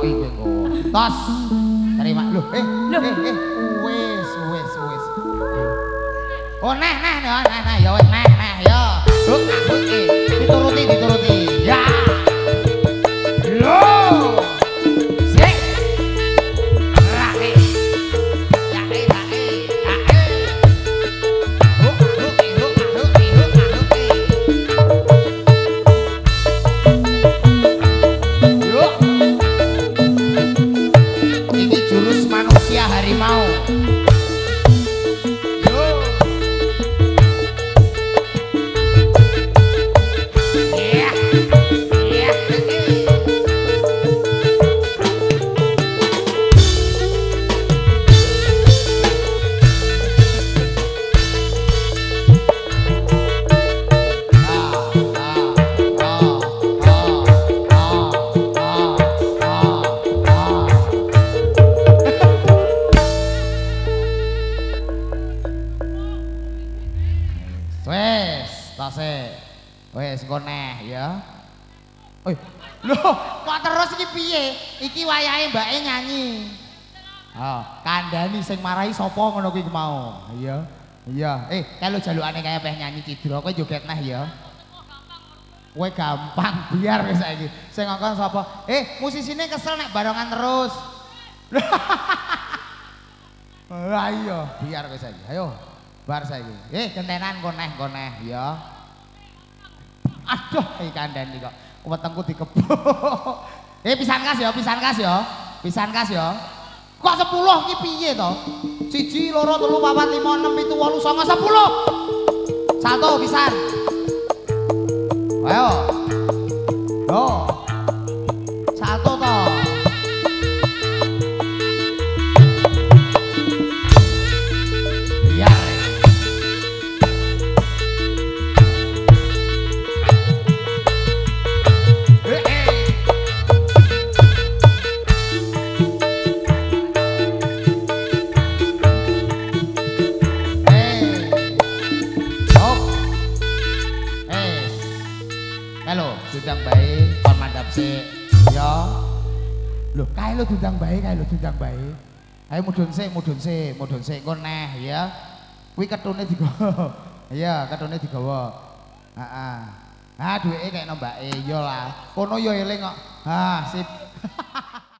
ngeroki kowe engko. Tos. Terima. Loh, eh, Loh. eh, eh. Wes, wes, wes. Oh, nah, nah, nah, nah, nah, ya wes, nah, nah, ya. Loh, ah, eh, tase. Wes, engko neh ya. Oi, lho, kok terus iki piye? Iki wayahe mbake nyanyi. Oh, kandhani sing marahi sapa ngono kuwi mau. Iya. Iya. Eh, kalau jalukane kaya peh nyanyi Cidro, kowe joget neh ya. Kowe gampang biar wis saiki. Sing ngongkon sapa? Eh, musisine kesel nek barengan terus. Lah iya, biar wis saiki. Ayo, bar saiki. Eh, gentenan kon neh, kon neh ya. Aduh, iki kandhani kok. Wetengku dikebuk. eh, pisan kas ya, pisan kas ya. Pisan kas ya. Kok 10 iki piye to? 1 2 3 4 5 6 7 8 9 10. Satu pisan. Ayo. Yo. Halo, Bayi kon mandap sik. Ya. Loh, kae lo dudang Bayi, kae lo dudang Bayi. Ayo mudhun sik, mudhun sik, mudhun sik engko neh ya. Kuwi ketune digawa. Iya, ketune digawa. Heeh. Ah, duweke kaya mbake, iya lah. Kono ya eling kok. Ah, sip.